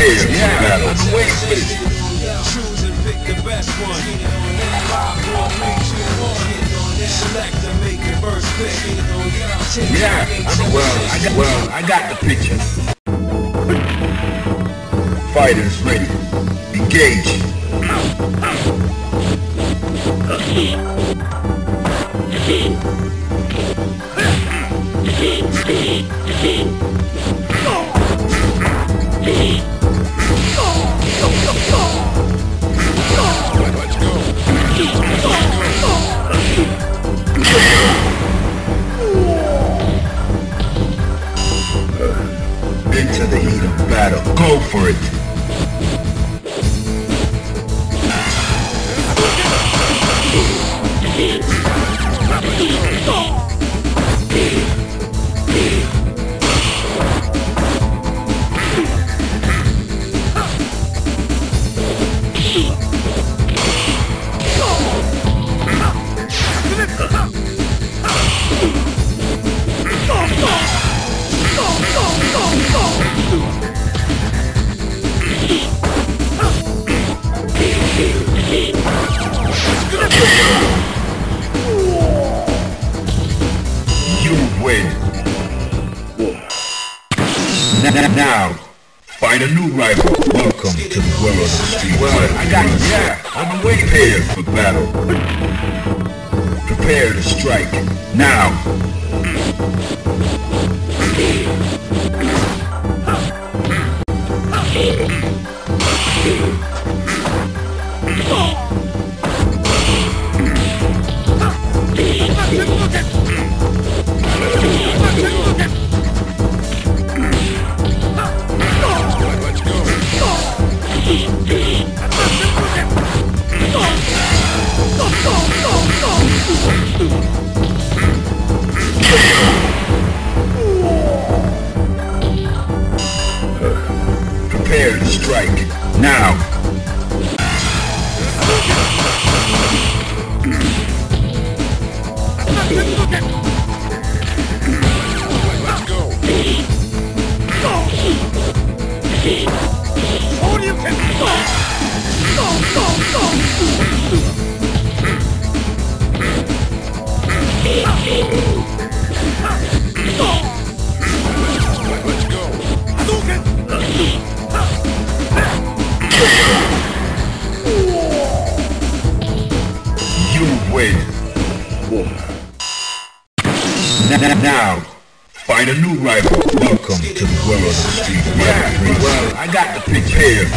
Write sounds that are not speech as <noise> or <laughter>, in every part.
Prepare for battle. For this. Choose and pick the best one. Select and make your first pick. Yeah, well. I got well. I got the picture. Fighters ready. Engage. Go for it. You a new rival. Welcome to the world of the street. Well, I got you. Yeah, I'm waiting. Prepare for battle. Prepare to strike. Now. Prepare strike. Now. You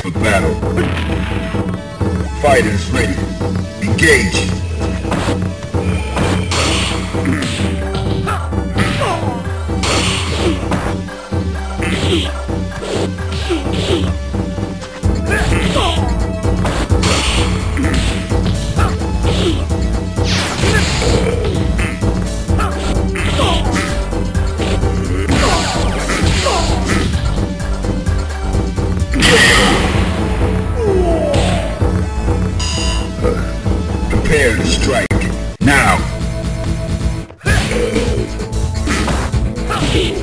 for battle. Fighters ready. Engage. Final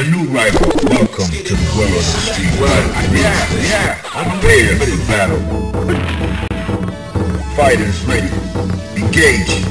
a new rival. Welcome to the world of the street fighting. Yeah, yeah, I'm prepared for battle. Fighters ready. Engage.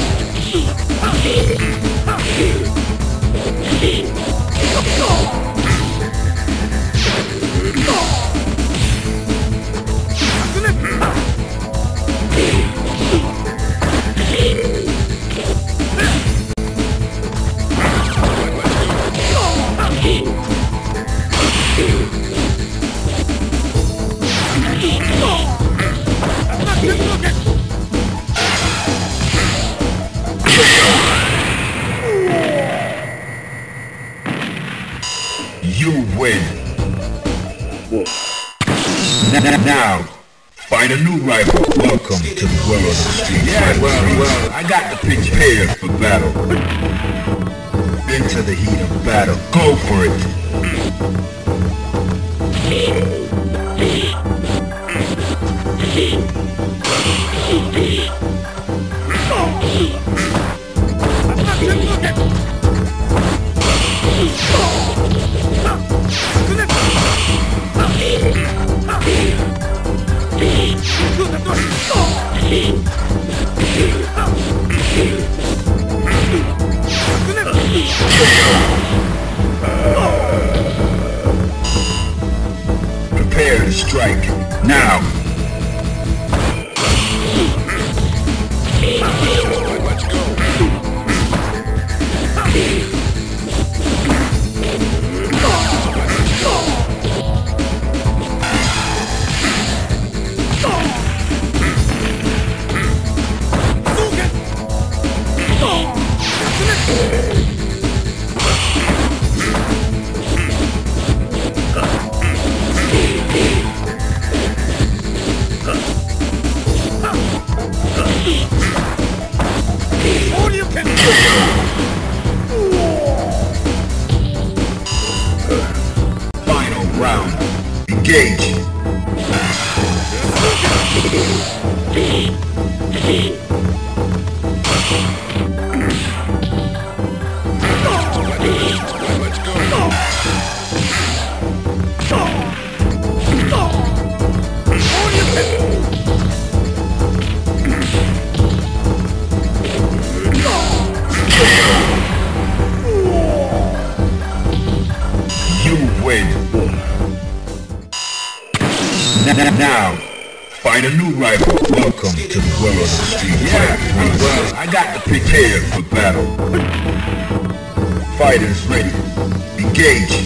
To the world of street fighting. Well, well, I got the pitch prepared for battle. Into the heat of battle. Go for it. Welcome to the world of Street Fighter. Well, I got to prepare for battle. Fighters ready. Engage.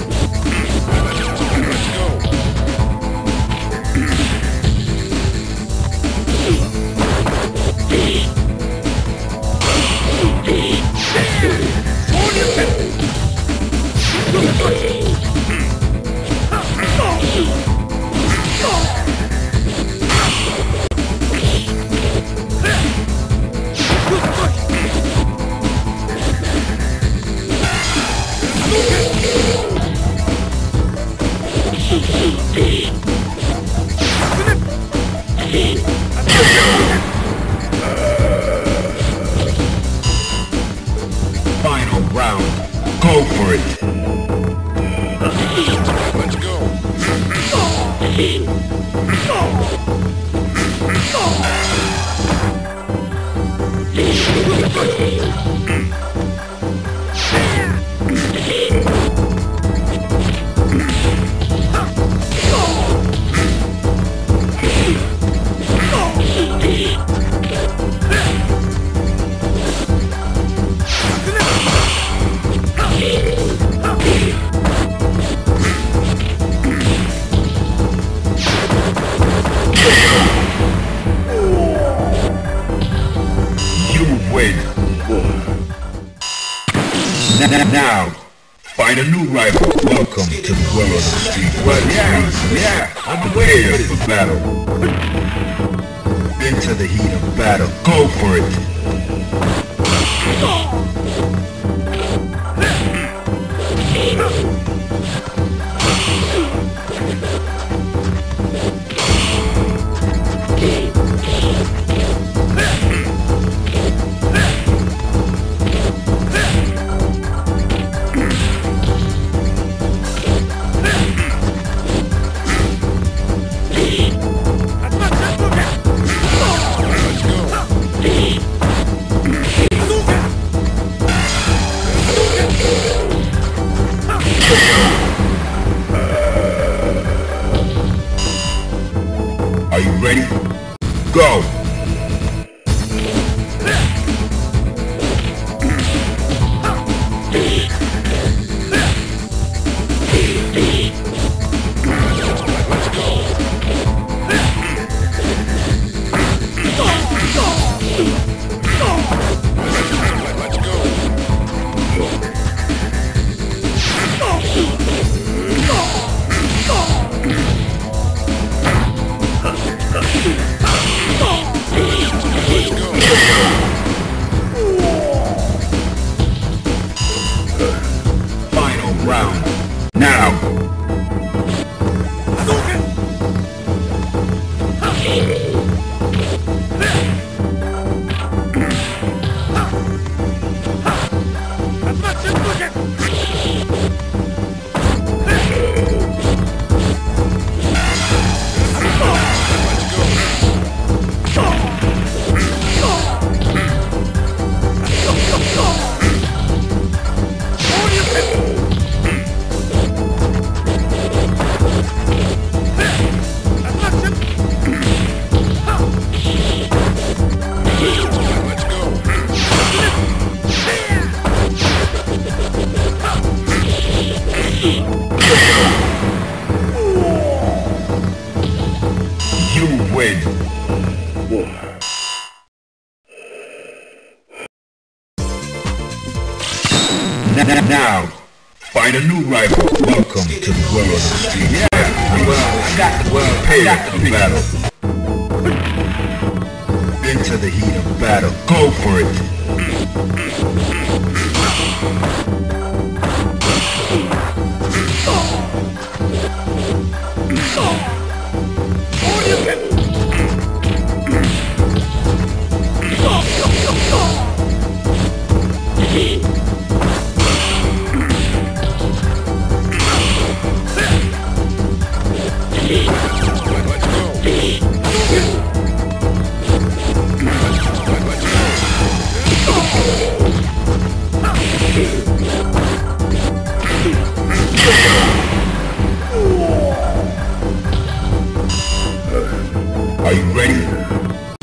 Now, find a new rival. Welcome to the world of the Street. Yeah, yeah, I'm prepared for battle. Into the heat of battle. Go for it. Are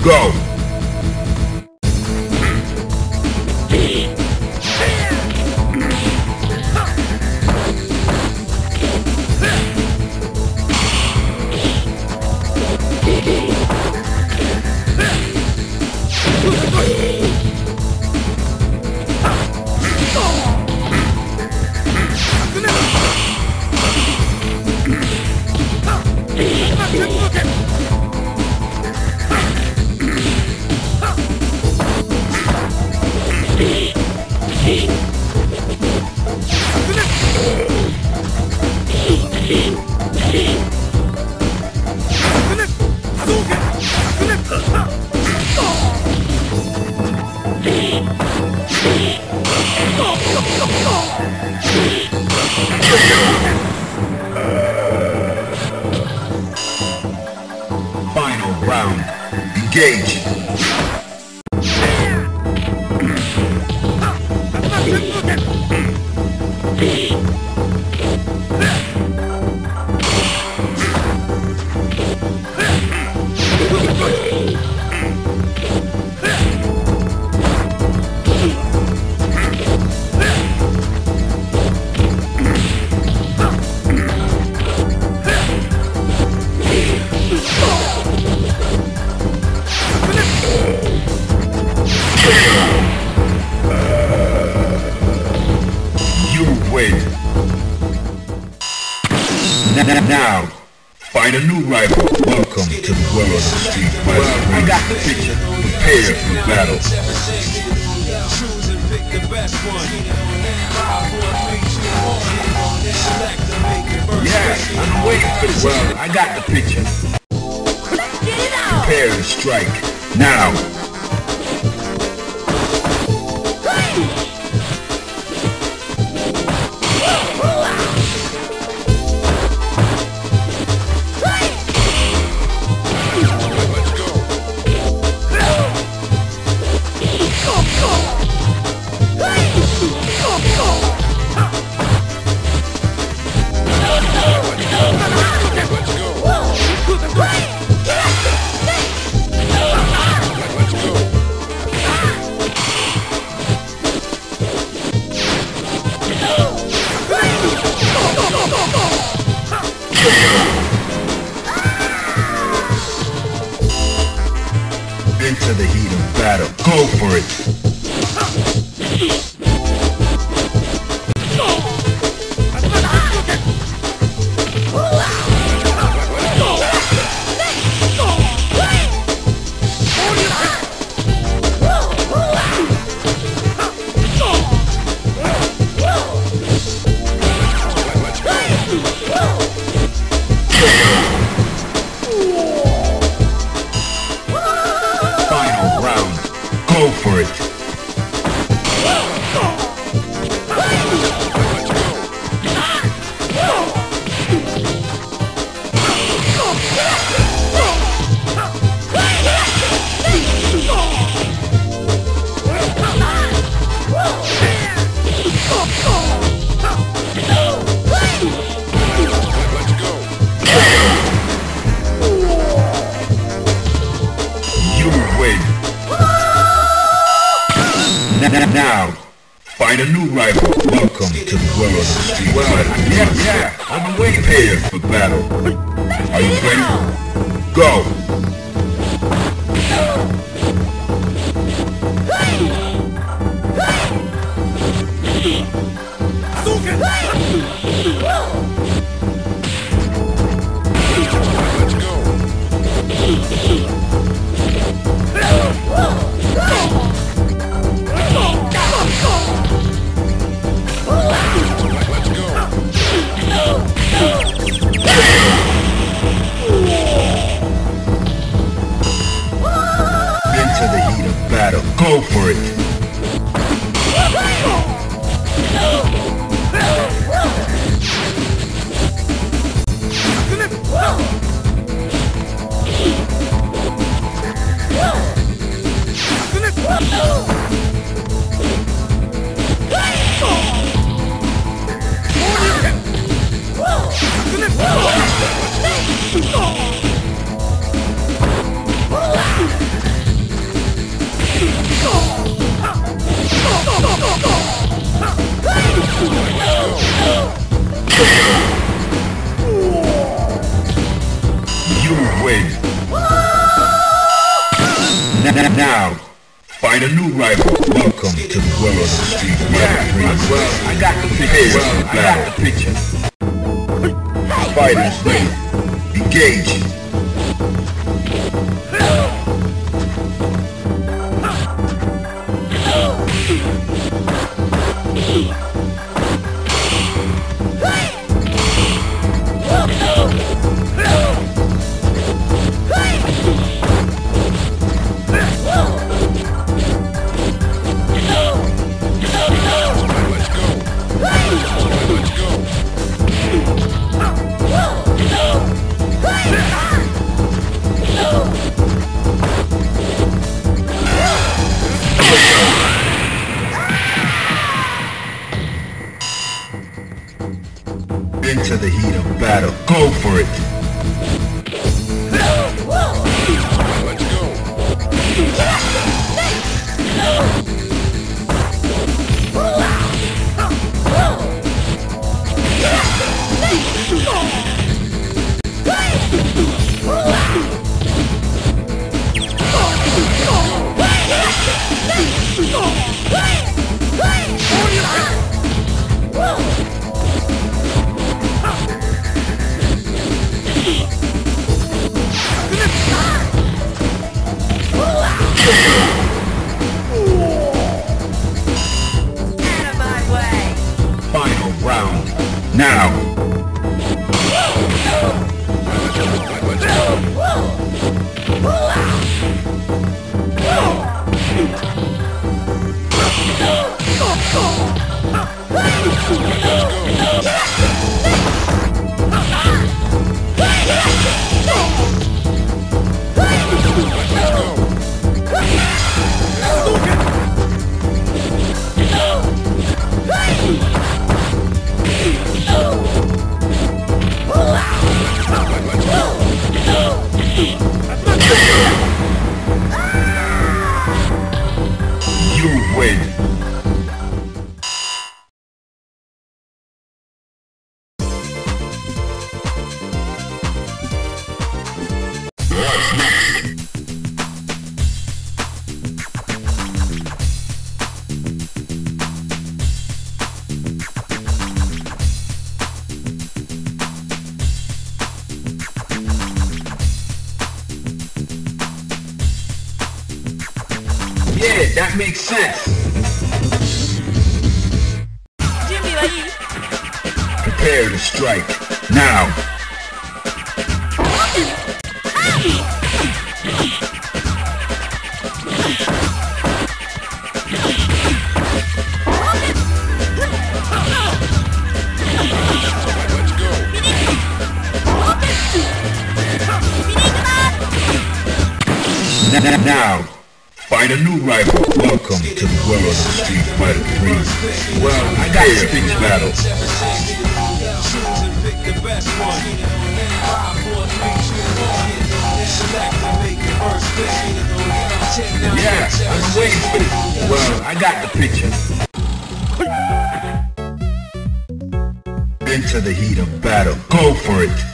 Go! Rain! a new rival. Welcome to the world of Street Yeah, yeah, I'm waiting here for battle. Are you ready? Go! Go I got the picture. I got the picture. Fighters ready. Engage. Into the heat of battle. Go for it. Out of my way! Final round. Now. Nine, Yeah, I'm waiting for it. Well, I got the picture. Into the heat of battle. Go for it.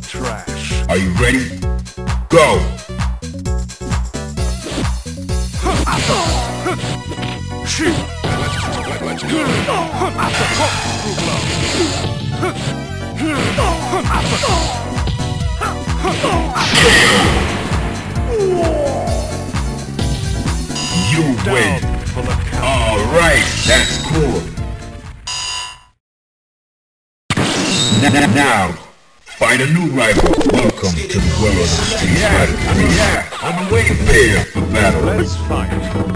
the trash. Are you ready? Go! You win! Alright, that's cool! Now, find a new rival. Welcome to the world of Street Fighter. Yeah, on the way. Prepare for battle. Let's fight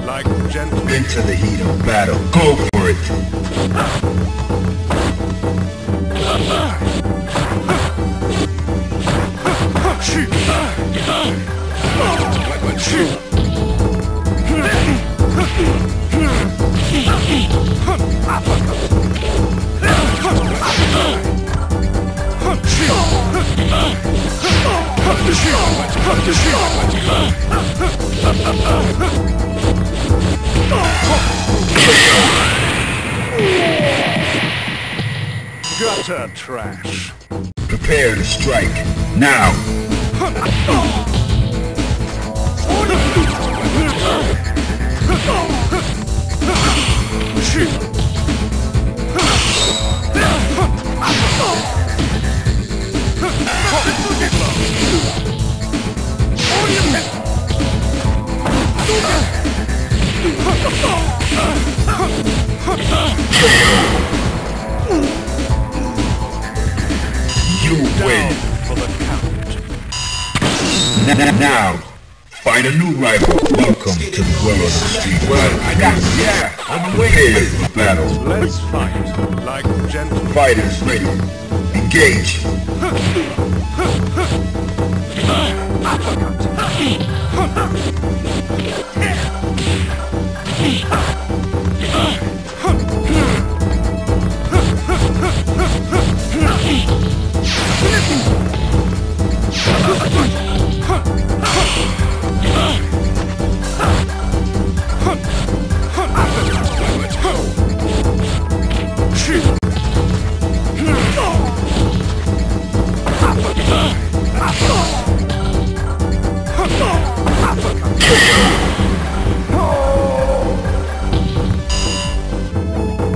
like gentlemen. Into the heat of battle. Go for it. Gutter trash. Prepare to strike. Now. <laughs> You win. For the count. Now, find a new rival. Welcome to the world of the Street Fighter. I got yeah, on the way. Prepare for battle. Let's fight like gentlemen. Fighters ready. Engage. <laughs>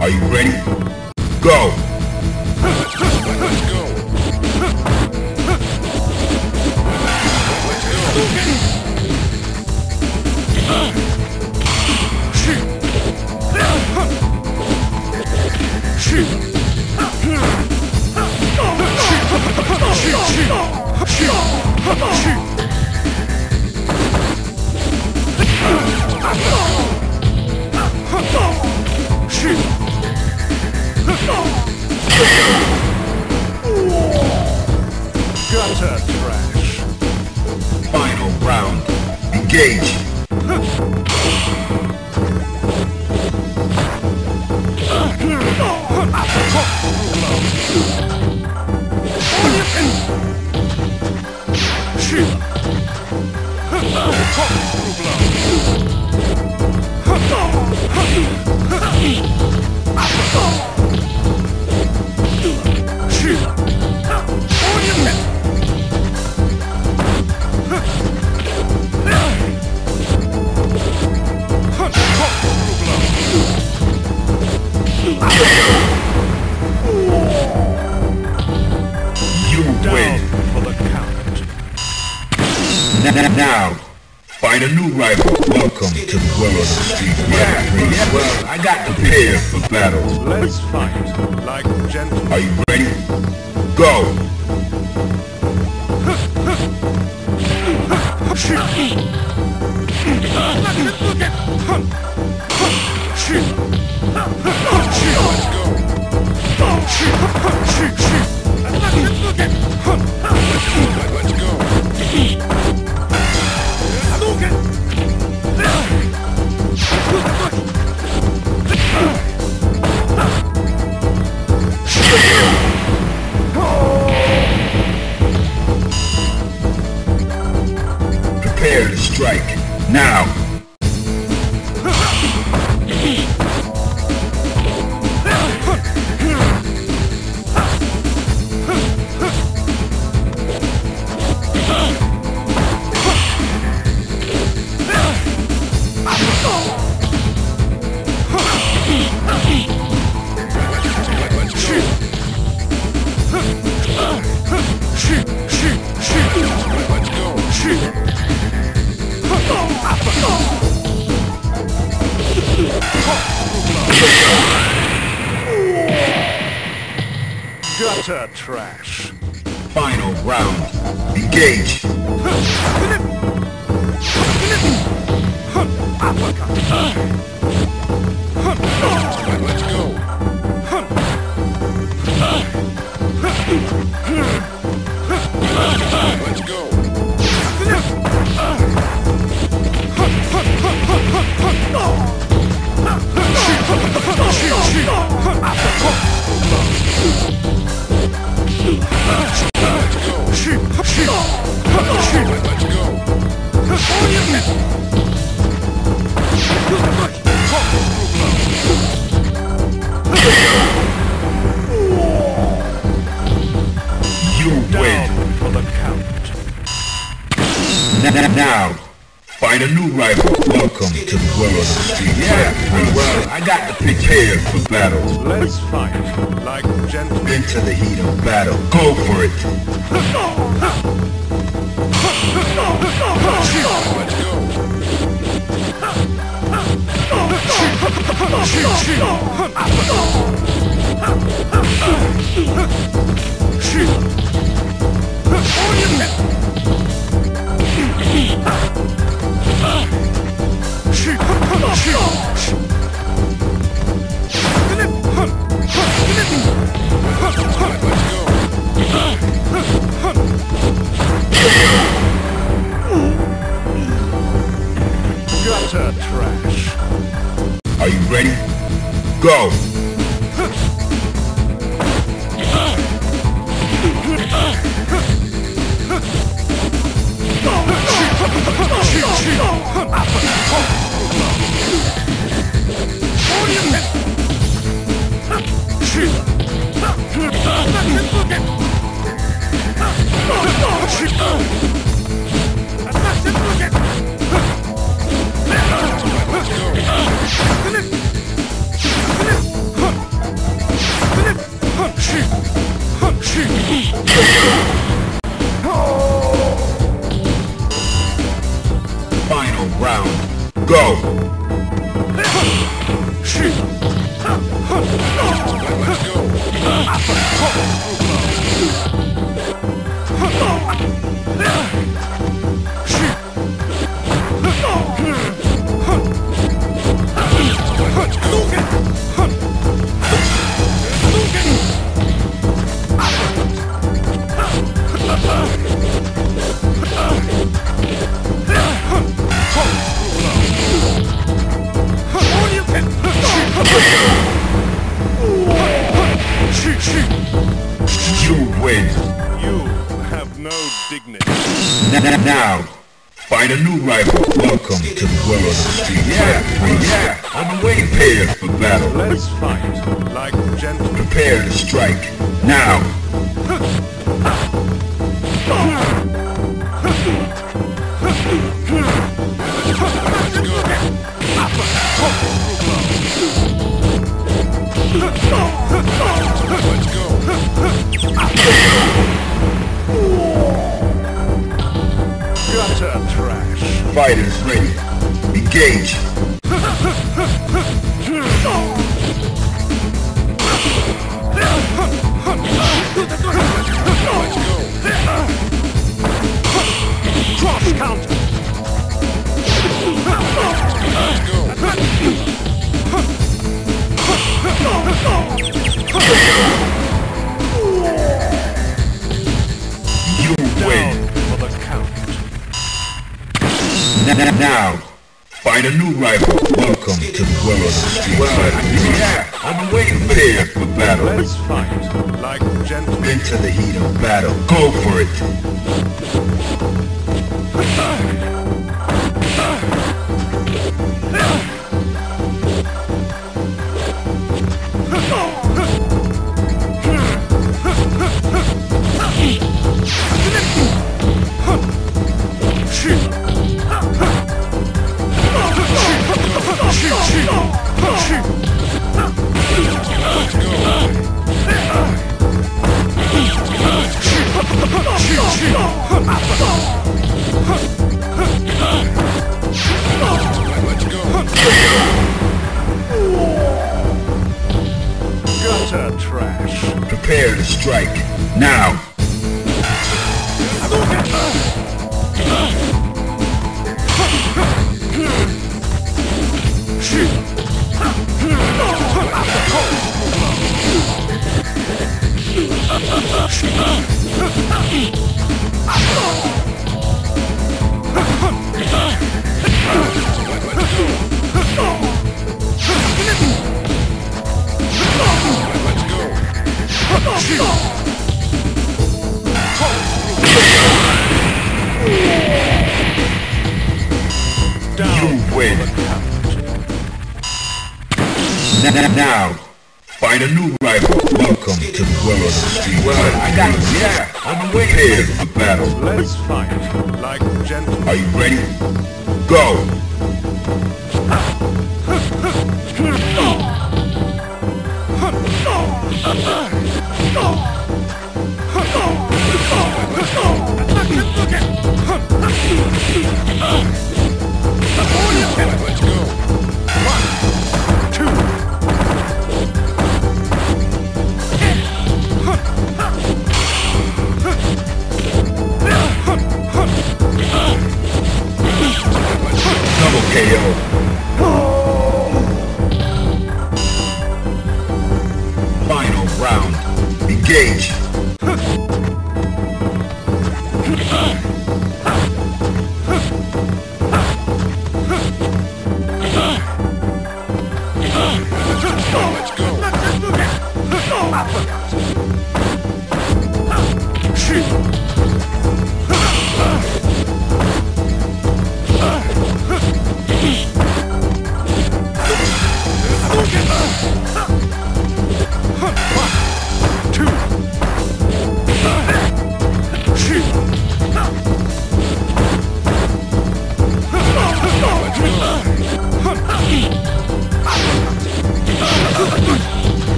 Are you ready? Go. Gutter ready? Go. Gutter trash. Final round. Engage. Let's go. Let's go. Let's go. Now, find a new rival. Welcome to the world of the street. Yeah, well, I got to prepare for battle. Let's fight like gentlemen. Into the heat of battle. Go for it. Gutter Let's fight like gentlemen. Into the heat of battle. Go for it. Strike. Now.